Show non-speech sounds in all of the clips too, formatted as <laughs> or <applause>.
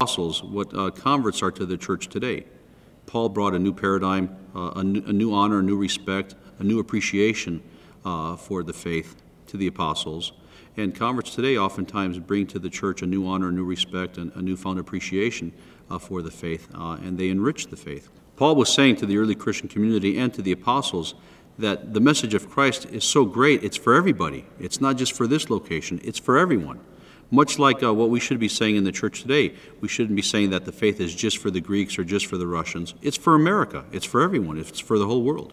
apostles what uh, converts are to the church today. Paul brought a new paradigm, uh, a, new, a, new, honor, a new respect, a new appreciation uh, for the faith to the apostles. And converts today oftentimes bring to the church a new honor, a new respect, and a newfound appreciation uh, for the faith, uh, and they enrich the faith. Paul was saying to the early Christian community and to the apostles that the message of Christ is so great, it's for everybody. It's not just for this location, it's for everyone. Much like uh, what we should be saying in the church today, we shouldn't be saying that the faith is just for the Greeks or just for the Russians. It's for America, it's for everyone, it's for the whole world.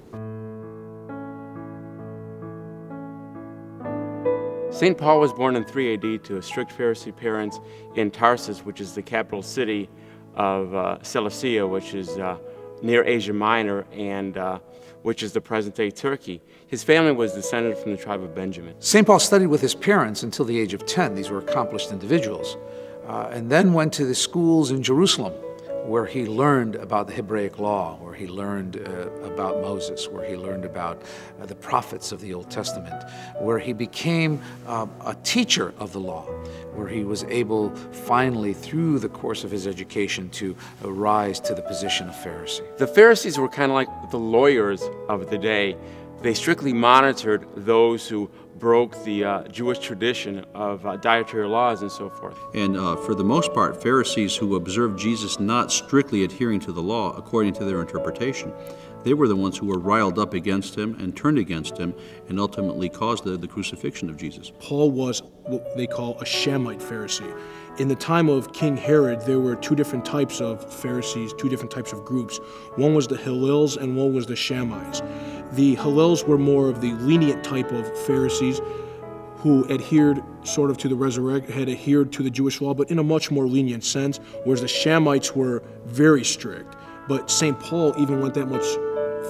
St. Paul was born in 3 AD to a strict Pharisee parents in Tarsus, which is the capital city of uh, Cilicia, which is uh, near Asia Minor and uh, which is the present day Turkey. His family was descended from the tribe of Benjamin. St. Paul studied with his parents until the age of 10. These were accomplished individuals. Uh, and then went to the schools in Jerusalem where he learned about the Hebraic law, where he learned uh, about Moses, where he learned about uh, the prophets of the Old Testament, where he became uh, a teacher of the law, where he was able finally, through the course of his education, to rise to the position of Pharisee. The Pharisees were kind of like the lawyers of the day. They strictly monitored those who broke the uh, Jewish tradition of uh, dietary laws and so forth. And uh, for the most part, Pharisees who observed Jesus not strictly adhering to the law according to their interpretation, they were the ones who were riled up against him and turned against him and ultimately caused the, the crucifixion of Jesus. Paul was what they call a Shamite Pharisee. In the time of King Herod, there were two different types of Pharisees, two different types of groups. One was the Hillels and one was the Shammais. The Hillels were more of the lenient type of Pharisees who adhered sort of to the resurrection, had adhered to the Jewish law, but in a much more lenient sense, whereas the Shamites were very strict. But St. Paul even went that much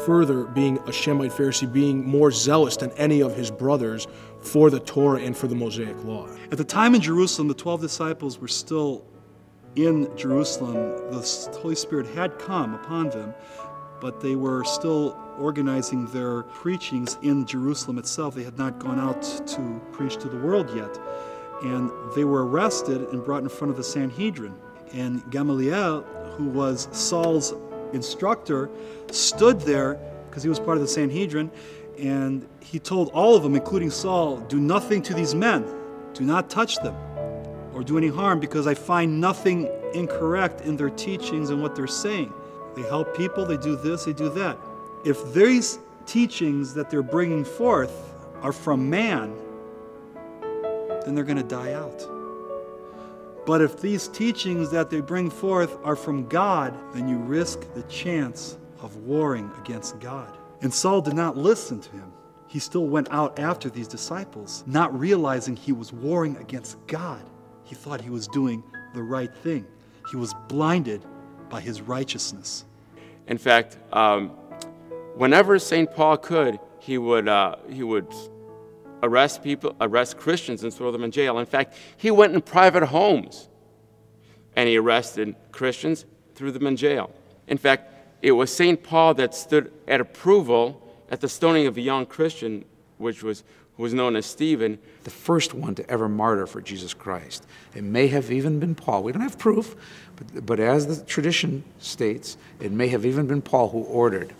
further, being a Shemite Pharisee, being more zealous than any of his brothers for the Torah and for the Mosaic Law. At the time in Jerusalem, the 12 disciples were still in Jerusalem. The Holy Spirit had come upon them, but they were still organizing their preachings in Jerusalem itself. They had not gone out to preach to the world yet. And they were arrested and brought in front of the Sanhedrin. And Gamaliel, who was Saul's instructor, stood there because he was part of the Sanhedrin and he told all of them, including Saul, Do nothing to these men, do not touch them or do any harm because I find nothing incorrect in their teachings and what they're saying. They help people, they do this, they do that. If these teachings that they're bringing forth are from man, then they're going to die out. But if these teachings that they bring forth are from God, then you risk the chance of warring against God. And Saul did not listen to him. He still went out after these disciples, not realizing he was warring against God. He thought he was doing the right thing. He was blinded by his righteousness. In fact, um, whenever St. Paul could, he would, uh, he would arrest people, arrest Christians and throw them in jail. In fact, he went in private homes and he arrested Christians, threw them in jail. In fact, it was St. Paul that stood at approval at the stoning of a young Christian, which was, who was known as Stephen. The first one to ever martyr for Jesus Christ. It may have even been Paul. We don't have proof, but, but as the tradition states, it may have even been Paul who ordered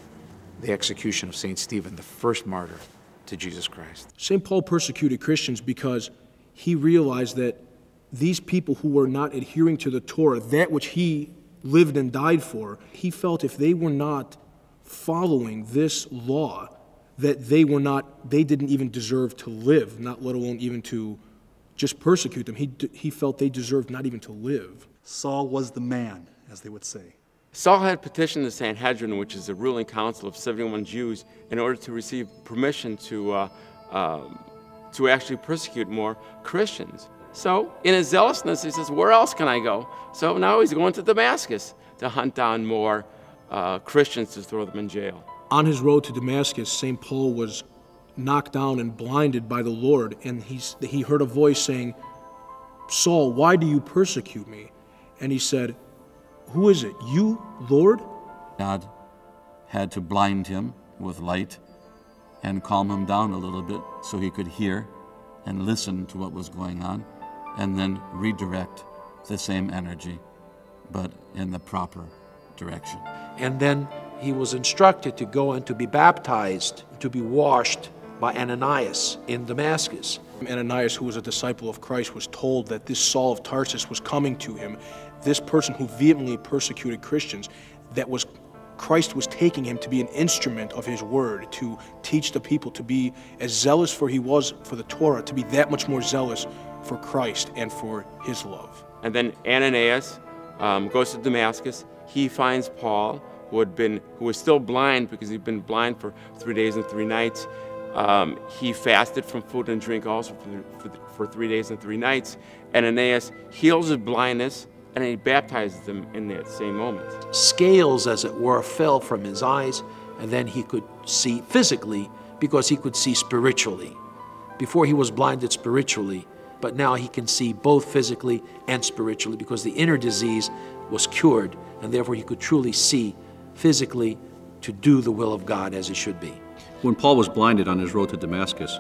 the execution of St. Stephen, the first martyr to Jesus Christ. St. Paul persecuted Christians because he realized that these people who were not adhering to the Torah, that which he lived and died for, he felt if they were not following this law, that they were not, they didn't even deserve to live, not let alone even to just persecute them. He, he felt they deserved not even to live. Saul was the man, as they would say. Saul had petitioned the Sanhedrin, which is the ruling council of 71 Jews, in order to receive permission to, uh, um, to actually persecute more Christians. So, in his zealousness, he says, Where else can I go? So now he's going to Damascus to hunt down more uh, Christians to throw them in jail. On his road to Damascus, St. Paul was knocked down and blinded by the Lord, and he's, he heard a voice saying, Saul, why do you persecute me? And he said, who is it? You, Lord? God had to blind him with light and calm him down a little bit so he could hear and listen to what was going on and then redirect the same energy but in the proper direction. And then he was instructed to go and to be baptized, to be washed by Ananias in Damascus. Ananias, who was a disciple of Christ, was told that this Saul of Tarsus was coming to him, this person who vehemently persecuted Christians, that was Christ was taking him to be an instrument of his word, to teach the people to be as zealous for he was for the Torah, to be that much more zealous for Christ and for his love. And then Ananias um, goes to Damascus. He finds Paul, who had been, who was still blind because he'd been blind for three days and three nights. Um, he fasted from food and drink also for, for, for three days and three nights. And Ananias heals his blindness and he baptizes them in that same moment. Scales, as it were, fell from his eyes, and then he could see physically because he could see spiritually. Before he was blinded spiritually, but now he can see both physically and spiritually because the inner disease was cured, and therefore he could truly see physically to do the will of God as it should be. When Paul was blinded on his road to Damascus,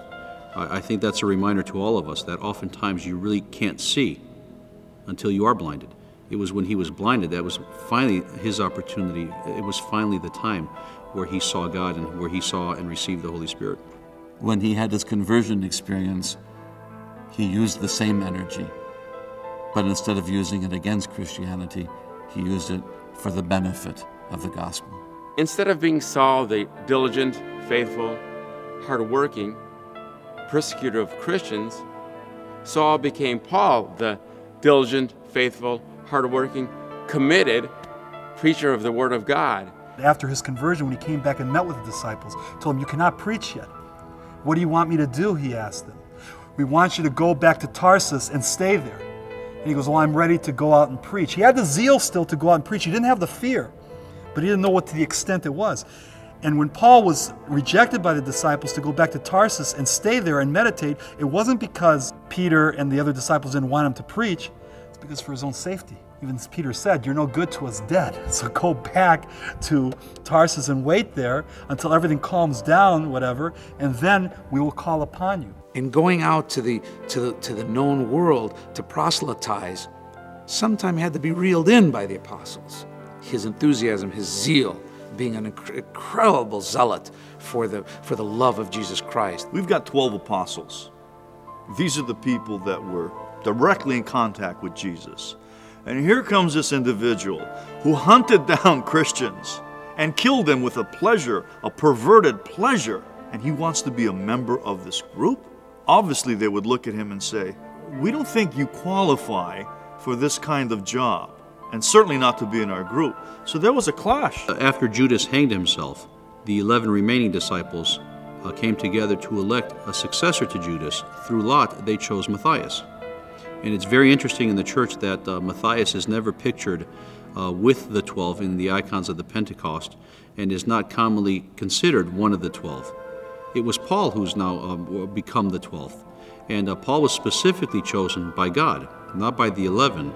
I I think that's a reminder to all of us that oftentimes you really can't see until you are blinded. It was when he was blinded that was finally his opportunity. It was finally the time where he saw God and where he saw and received the Holy Spirit. When he had his conversion experience, he used the same energy, but instead of using it against Christianity, he used it for the benefit of the gospel. Instead of being Saul, the diligent, faithful, hardworking persecutor of Christians, Saul became Paul, the diligent, faithful, hardworking, committed preacher of the Word of God. After his conversion, when he came back and met with the disciples, told them, You cannot preach yet. What do you want me to do? He asked them. We want you to go back to Tarsus and stay there. And he goes, Well, I'm ready to go out and preach. He had the zeal still to go out and preach. He didn't have the fear, but he didn't know what to the extent it was. And when Paul was rejected by the disciples to go back to Tarsus and stay there and meditate, it wasn't because Peter and the other disciples didn't want him to preach, it's because for his own safety. Even as Peter said, You're no good to us dead. <laughs> So go back to Tarsus and wait there until everything calms down, whatever, and then we will call upon you. In going out to the, to the, to the known world to proselytize, sometime had to be reeled in by the apostles. His enthusiasm, his zeal, being an incredible zealot for the, for the love of Jesus Christ. We've got 12 apostles. These are the people that were directly in contact with Jesus. And here comes this individual who hunted <laughs> down Christians and killed them with a pleasure, a perverted pleasure. And he wants to be a member of this group? Obviously, they would look at him and say, We don't think you qualify for this kind of job, and certainly not to be in our group. So there was a clash. After Judas hanged himself, the 11 remaining disciples uh, came together to elect a successor to Judas. Through Lot, they chose Matthias. And it's very interesting in the church that uh, Matthias is never pictured uh, with the 12 in the icons of the Pentecost and is not commonly considered one of the 12. It was Paul who's now um, become the 12th. And uh, Paul was specifically chosen by God, not by the 11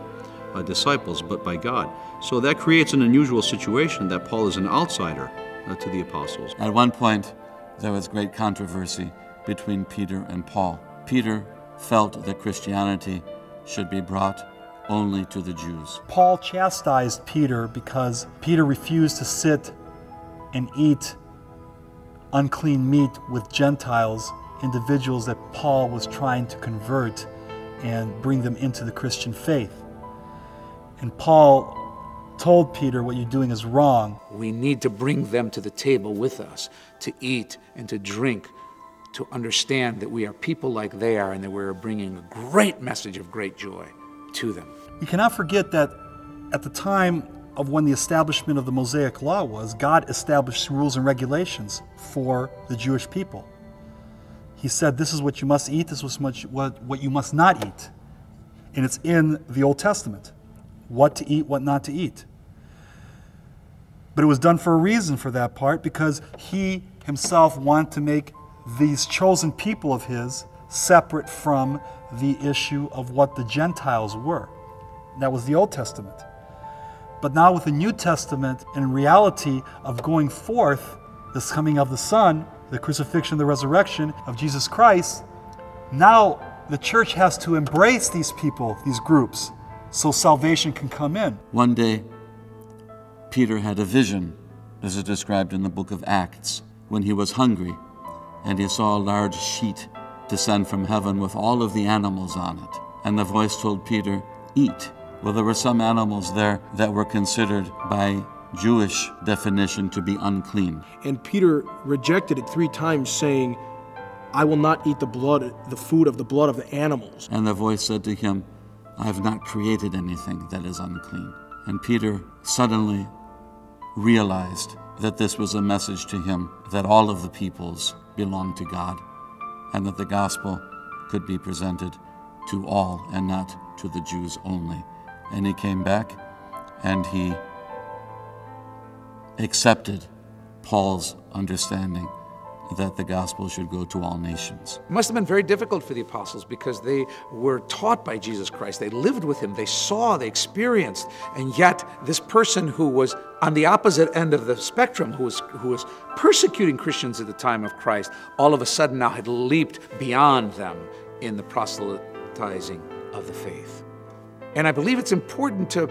uh, disciples, but by God. So that creates an unusual situation that Paul is an outsider uh, to the apostles. At one point, there was great controversy between Peter and Paul. Peter felt that Christianity should be brought only to the Jews. Paul chastised Peter because Peter refused to sit and eat unclean meat with Gentiles, individuals that Paul was trying to convert and bring them into the Christian faith. And Paul told Peter, What you're doing is wrong. We need to bring them to the table with us to eat and to drink, to understand that we are people like they are and that we're bringing a great message of great joy to them. We cannot forget that at the time of when the establishment of the Mosaic Law was, God established rules and regulations for the Jewish people. He said, This is what you must eat, this is what, what, what you must not eat. And it's in the Old Testament what to eat, what not to eat. But it was done for a reason for that part, because he himself wanted to make these chosen people of his separate from the issue of what the Gentiles were. That was the Old Testament. But now, with the New Testament and reality of going forth, this coming of the Son, the crucifixion, the resurrection of Jesus Christ, now the church has to embrace these people, these groups, so salvation can come in. One day, Peter had a vision, as is described in the book of Acts, when he was hungry and he saw a large sheet descend from heaven with all of the animals on it. And the voice told Peter, Eat. Well, there were some animals there that were considered by Jewish definition to be unclean. And Peter rejected it three times, saying, I will not eat the blood, the food of the blood of the animals. And the voice said to him, I have not created anything that is unclean. And Peter suddenly realized that this was a message to him that all of the peoples belong to God and that the gospel could be presented to all and not to the Jews only. And he came back and he accepted Paul's understanding that the gospel should go to all nations. It must have been very difficult for the apostles because they were taught by Jesus Christ. They lived with him, they saw, they experienced. And yet, this person who was on the opposite end of the spectrum, who was, who was persecuting Christians at the time of Christ, all of a sudden now had leaped beyond them in the proselytizing of the faith. And I believe it's important to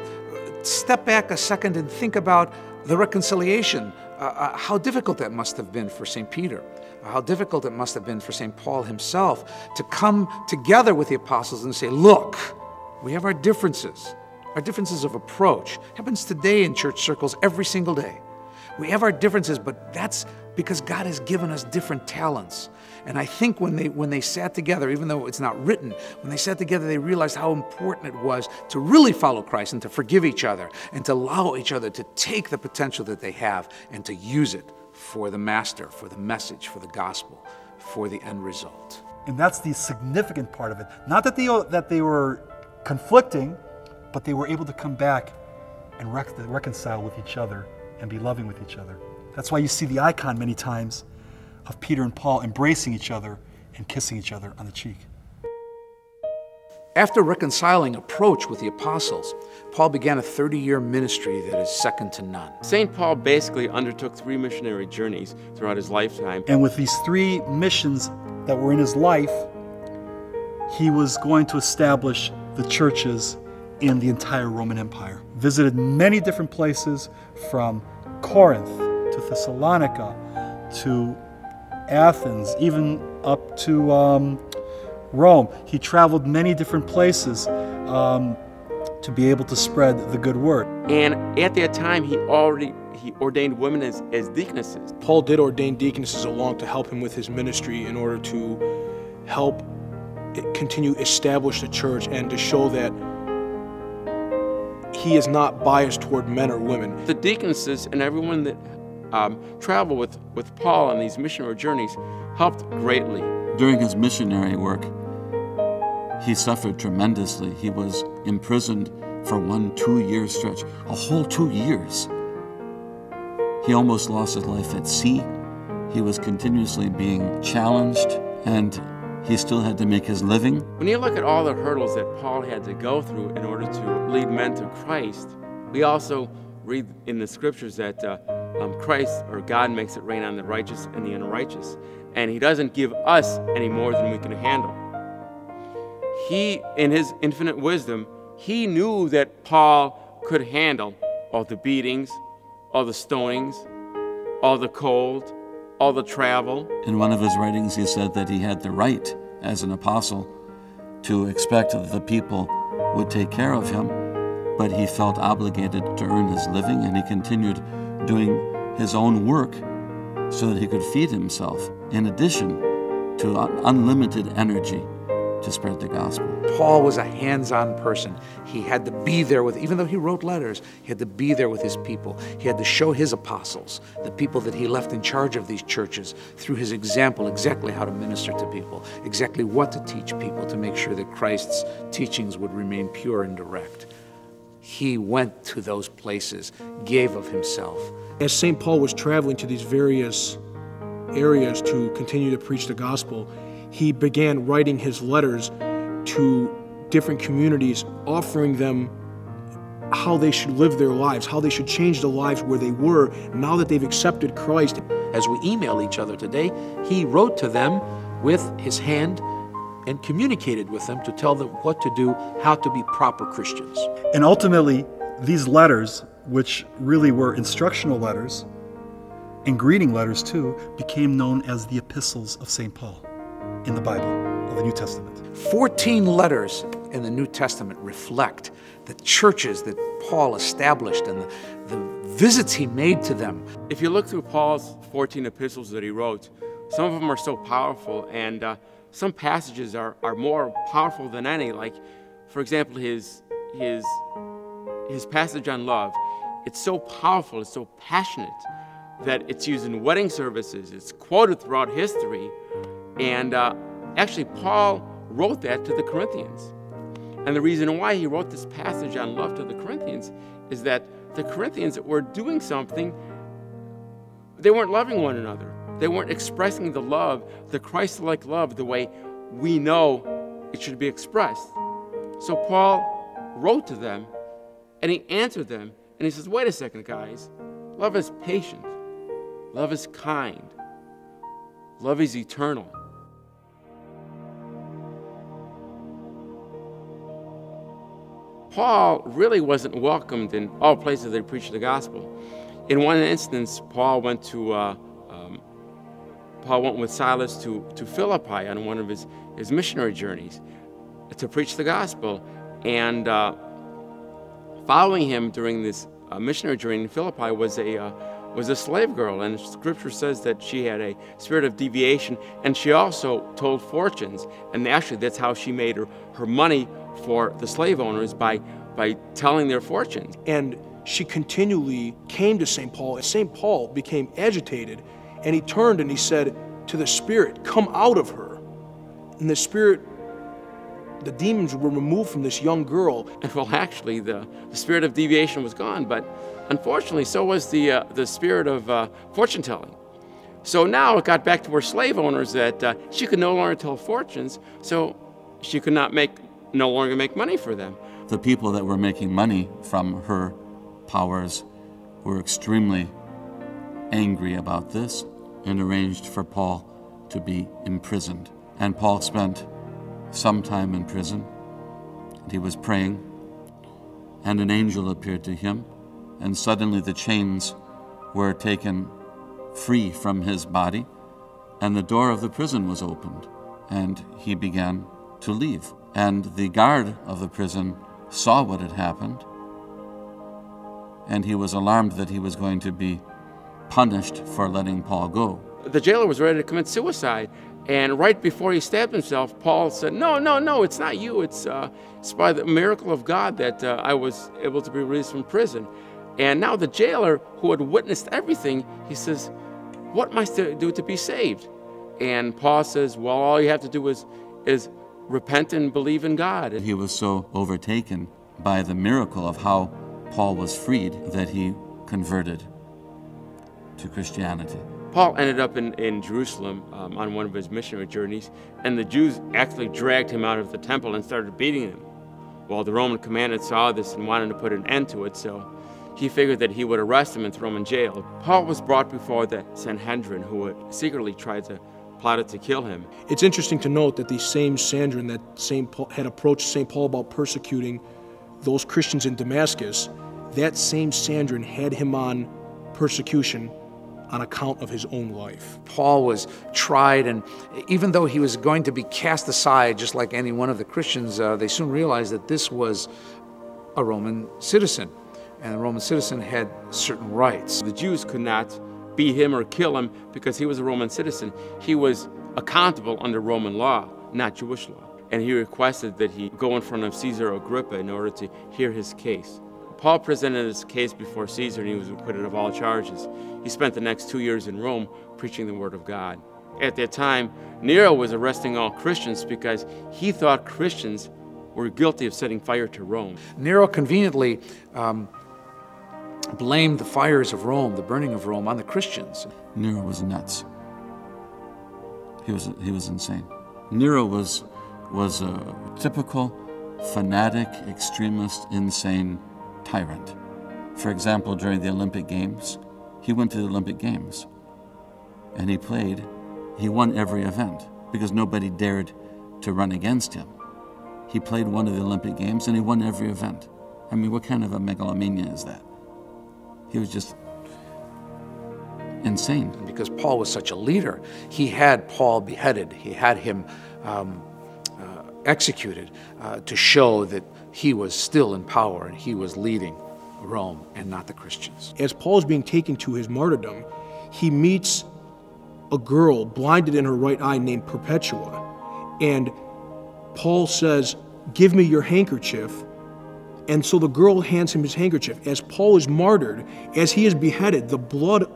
step back a second and think about the reconciliation uh, uh, how difficult that must have been for St. Peter, how difficult it must have been for St. Paul himself to come together with the apostles and say, Look, we have our differences, our differences of approach. Happens today in church circles every single day. We have our differences, but that's because God has given us different talents. And I think when they when they sat together, even though it's not written, when they sat together, they realized how important it was to really follow Christ and to forgive each other and to allow each other to take the potential that they have and to use it for the master, for the message, for the gospel, for the end result. And that's the significant part of it. Not that they that they were conflicting, but they were able to come back and rec- reconcile with each other and be loving with each other. That's why you see the icon many times of Peter and Paul embracing each other and kissing each other on the cheek. After reconciling approach with the apostles, Paul began a 30 year ministry that is second to none. St. Paul basically undertook three missionary journeys throughout his lifetime. And with these three missions that were in his life, he was going to establish the churches in the entire Roman Empire. Visited many different places from Corinth to Thessalonica to Athens, even up to um, Rome. He traveled many different places um, to be able to spread the good word. And at that time, he already he ordained women as, as deaconesses. Paul did ordain deaconesses along to help him with his ministry in order to help continue establish the church and to show that he is not biased toward men or women. The deaconesses and everyone that um, travel with, with Paul on these missionary journeys helped greatly. During his missionary work, he suffered tremendously. He was imprisoned for one two year stretch, a whole two years. He almost lost his life at sea. He was continuously being challenged, and he still had to make his living. When you look at all the hurdles that Paul had to go through in order to lead men to Christ, we also read in the scriptures that uh, um, Christ or God makes it rain on the righteous and the unrighteous. And He doesn't give us any more than we can handle. He, in His infinite wisdom, He knew that Paul could handle all the beatings, all the stonings, all the cold, all the travel. In one of his writings, he said that he had the right, as an apostle, to expect that the people would take care of him, but he felt obligated to earn his living, and he continued doing his own work so that he could feed himself, in addition to unlimited energy to spread the gospel. Paul was a hands on person. He had to be there with, even though he wrote letters, he had to be there with his people. He had to show his apostles, the people that he left in charge of these churches, through his example, exactly how to minister to people, exactly what to teach people to make sure that Christ's teachings would remain pure and direct. He went to those places, gave of himself. As St. Paul was traveling to these various areas to continue to preach the gospel, he began writing his letters to different communities, offering them how they should live their lives, how they should change the lives where they were now that they've accepted Christ. As we email each other today, he wrote to them with his hand and communicated with them to tell them what to do, how to be proper Christians. And ultimately, these letters, which really were instructional letters and greeting letters too, became known as the epistles of St. Paul in the Bible, of the New Testament. 14 letters in the New Testament reflect the churches that Paul established and the, the visits he made to them. If you look through Paul's 14 epistles that he wrote, some of them are so powerful, and uh, some passages are, are more powerful than any. Like, for example, his, his, his passage on love. It's so powerful, it's so passionate that it's used in wedding services, it's quoted throughout history. And uh, actually, Paul wrote that to the Corinthians. And the reason why he wrote this passage on love to the Corinthians is that the Corinthians were doing something, they weren't loving one another. They weren't expressing the love, the Christ like love, the way we know it should be expressed. So Paul wrote to them and he answered them and he says, Wait a second, guys. Love is patient, love is kind, love is eternal. Paul really wasn't welcomed in all places that he preached the gospel. In one instance, Paul went to uh, um, Paul went with Silas to, to Philippi on one of his, his missionary journeys to preach the gospel. And uh, following him during this uh, missionary journey in Philippi was a, uh, was a slave girl. And scripture says that she had a spirit of deviation and she also told fortunes. And actually, that's how she made her, her money for the slave owners by, by telling their fortunes. And she continually came to St. Paul, and St. Paul became agitated, and he turned and he said to the spirit, Come out of her. And the spirit, the demons were removed from this young girl. <laughs> And well, actually, the, the spirit of deviation was gone, but unfortunately, so was the, uh, the spirit of uh, fortune telling. So now it got back to her slave owners that uh, she could no longer tell fortunes, so she could not make, no longer make money for them. The people that were making money from her powers were extremely angry about this and arranged for Paul to be imprisoned. And Paul spent some time in prison. And he was praying, and an angel appeared to him, and suddenly the chains were taken free from his body, and the door of the prison was opened, and he began to leave. And the guard of the prison saw what had happened, and he was alarmed that he was going to be punished for letting Paul go. The jailer was ready to commit suicide, and right before he stabbed himself, Paul said, No, no, no, it's not you. It's, uh, it's by the miracle of God that uh, I was able to be released from prison. And now the jailer, who had witnessed everything, he says, What must I do to be saved? And Paul says, Well, all you have to do is, is repent and believe in God. He was so overtaken by the miracle of how Paul was freed that he converted to Christianity. Paul ended up in, in Jerusalem um, on one of his missionary journeys, and the Jews actually dragged him out of the temple and started beating him. Well, the Roman commandant saw this and wanted to put an end to it, so he figured that he would arrest him and throw him in jail. Paul was brought before the Sanhedrin, who had secretly tried to plotted to kill him. It's interesting to note that the same Sanhedrin that St. Paul had approached St. Paul about persecuting those Christians in Damascus, that same Sanhedrin had him on persecution on account of his own life. Paul was tried, and even though he was going to be cast aside, just like any one of the Christians, uh, they soon realized that this was a Roman citizen, and a Roman citizen had certain rights. The Jews could not beat him or kill him because he was a Roman citizen. He was accountable under Roman law, not Jewish law. And he requested that he go in front of Caesar Agrippa in order to hear his case. Paul presented his case before Caesar and he was acquitted of all charges. He spent the next two years in Rome preaching the Word of God. At that time, Nero was arresting all Christians because he thought Christians were guilty of setting fire to Rome. Nero conveniently um, blamed the fires of Rome, the burning of Rome, on the Christians. Nero was nuts. He was, he was insane. Nero was, was a typical fanatic, extremist, insane tyrant. For example, during the Olympic Games, he went to the Olympic Games and he played. He won every event because nobody dared to run against him. He played one of the Olympic Games and he won every event. I mean, what kind of a megalomania is that? He was just insane. Because Paul was such a leader, he had Paul beheaded, he had him um, uh, executed uh, to show that he was still in power and he was leading Rome and not the Christians. As Paul is being taken to his martyrdom, he meets a girl blinded in her right eye named Perpetua. And Paul says, Give me your handkerchief. And so the girl hands him his handkerchief. As Paul is martyred, as he is beheaded, the blood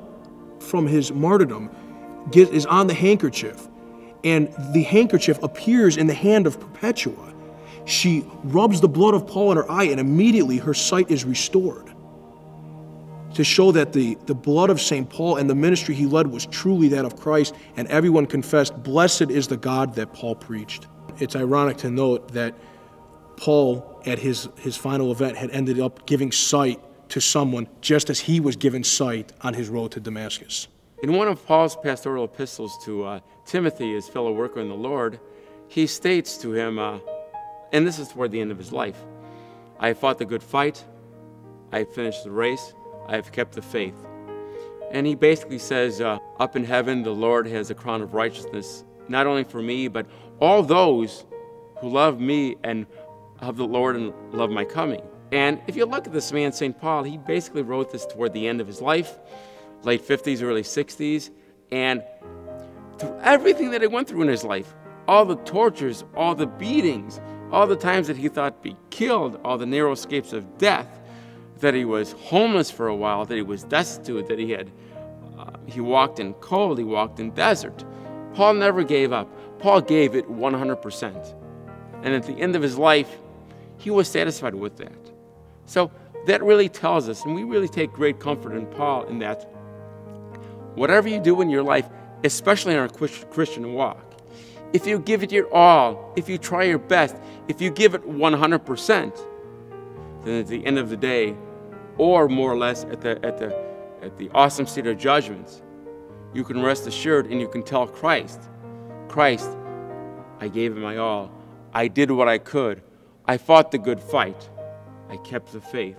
from his martyrdom is on the handkerchief. And the handkerchief appears in the hand of Perpetua. She rubs the blood of Paul in her eye, and immediately her sight is restored. To show that the, the blood of St. Paul and the ministry he led was truly that of Christ, and everyone confessed, Blessed is the God that Paul preached. It's ironic to note that Paul, at his, his final event, had ended up giving sight to someone just as he was given sight on his road to Damascus. In one of Paul's pastoral epistles to uh, Timothy, his fellow worker in the Lord, he states to him, uh, and this is toward the end of his life I have fought the good fight, I have finished the race, I have kept the faith. And he basically says, uh, Up in heaven, the Lord has a crown of righteousness, not only for me, but all those who love me and love the Lord and love my coming. And if you look at this man, St. Paul, he basically wrote this toward the end of his life, late 50s, early 60s. And through everything that he went through in his life, all the tortures, all the beatings, all the times that he thought be killed, all the narrow escapes of death, that he was homeless for a while, that he was destitute, that he had uh, he walked in cold, he walked in desert. Paul never gave up. Paul gave it 100%. And at the end of his life, he was satisfied with that. So that really tells us, and we really take great comfort in Paul in that whatever you do in your life, especially in our Christian walk, if you give it your all, if you try your best, if you give it 100%, then at the end of the day, or more or less at the, at the, at the awesome seat of judgments, you can rest assured and you can tell Christ, Christ, I gave it my all. I did what I could. I fought the good fight. I kept the faith.